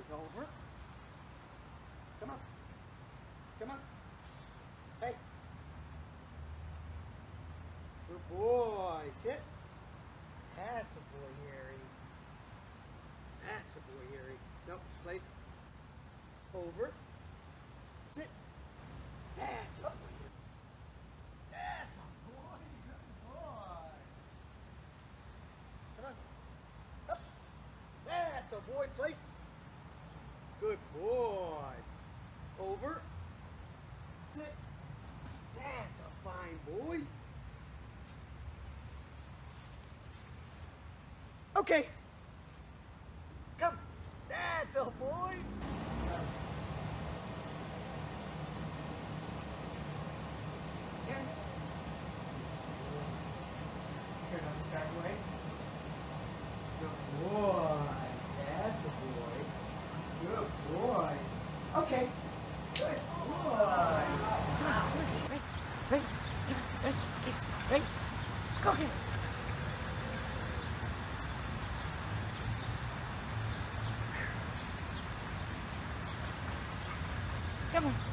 is over. Come on. Come on. Hey. Good boy. Sit. That's a boy, Harry. That's a boy, Harry. Nope, place. Over. Sit. That's a boy. That's a boy. Good boy. Come on. Up. That's a boy, place. Good boy. Over. Sit. That's a fine boy. Okay. Come. That's a boy. Here. Here, now this back way. Good boy. That's a boy. Good boy. Okay. Good boy. Right, right, right, kiss. Go here. Come on.